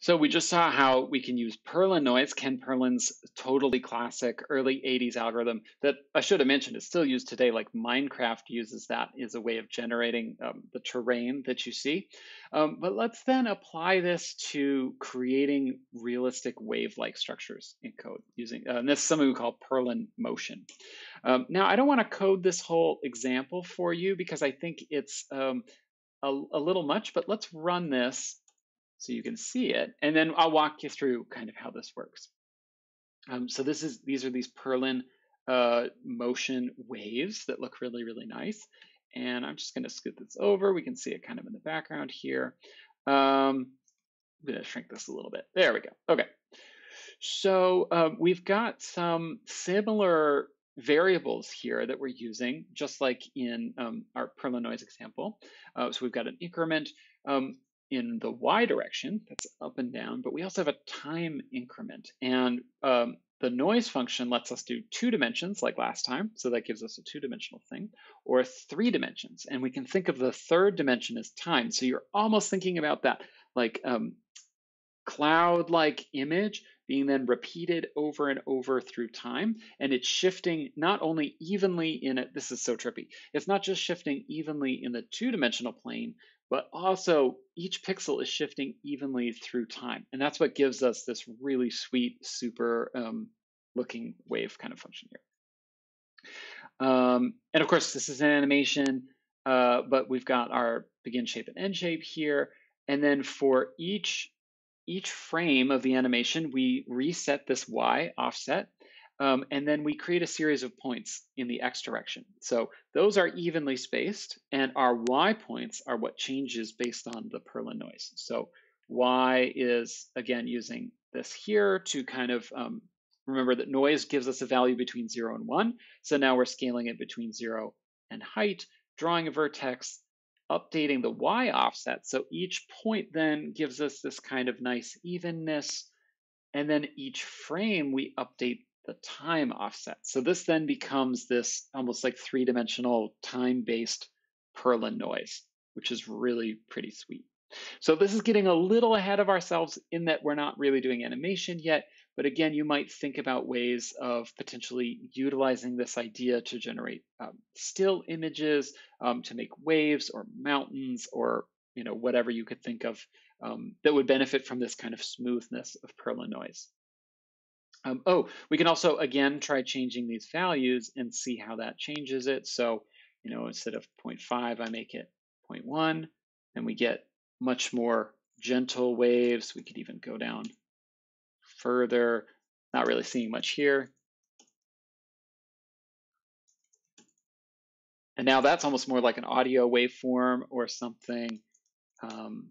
So we just saw how we can use Perlin noise, Ken Perlin's totally classic early 80s algorithm that I should have mentioned is still used today, like Minecraft uses that as a way of generating um, the terrain that you see. Um, but let's then apply this to creating realistic wave-like structures in code using, uh, and this is something we call Perlin motion. Um, now, I don't want to code this whole example for you because I think it's um, a, a little much, but let's run this so you can see it. And then I'll walk you through kind of how this works. Um, so this is these are these Perlin uh, motion waves that look really, really nice. And I'm just going to scoot this over. We can see it kind of in the background here. Um, I'm going to shrink this a little bit. There we go. Okay. So um, we've got some similar variables here that we're using, just like in um, our Perlin noise example. Uh, so we've got an increment. Um, in the y direction, that's up and down, but we also have a time increment. And um, the noise function lets us do two dimensions like last time, so that gives us a two-dimensional thing, or three dimensions. And we can think of the third dimension as time. So you're almost thinking about that like um, cloud-like image being then repeated over and over through time. And it's shifting not only evenly in it, this is so trippy, it's not just shifting evenly in the two-dimensional plane, but also each pixel is shifting evenly through time. And that's what gives us this really sweet, super um, looking wave kind of function here. Um, and of course, this is an animation, uh, but we've got our begin shape and end shape here. And then for each, each frame of the animation, we reset this Y offset um, and then we create a series of points in the x direction. So those are evenly spaced, and our y points are what changes based on the Perlin noise. So y is, again, using this here to kind of um, remember that noise gives us a value between 0 and 1. So now we're scaling it between 0 and height, drawing a vertex, updating the y offset. So each point then gives us this kind of nice evenness. And then each frame we update the time offset. So this then becomes this almost like three-dimensional time-based Perlin noise, which is really pretty sweet. So this is getting a little ahead of ourselves in that we're not really doing animation yet, but again, you might think about ways of potentially utilizing this idea to generate um, still images, um, to make waves or mountains or you know whatever you could think of um, that would benefit from this kind of smoothness of Perlin noise. Um, oh, we can also, again, try changing these values and see how that changes it. So, you know, instead of 0.5, I make it 0.1, and we get much more gentle waves. We could even go down further, not really seeing much here. And now that's almost more like an audio waveform or something. Um,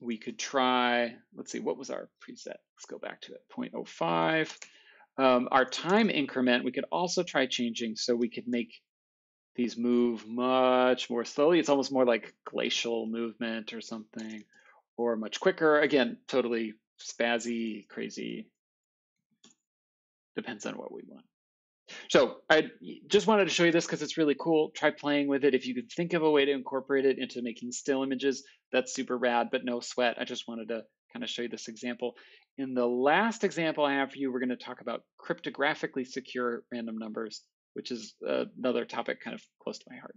we could try, let's see, what was our preset? Let's go back to it, 0.05. Um, our time increment, we could also try changing so we could make these move much more slowly. It's almost more like glacial movement or something, or much quicker. Again, totally spazzy, crazy. Depends on what we want. So I just wanted to show you this because it's really cool. Try playing with it. If you could think of a way to incorporate it into making still images, that's super rad, but no sweat. I just wanted to kind of show you this example. In the last example I have for you, we're going to talk about cryptographically secure random numbers, which is uh, another topic kind of close to my heart.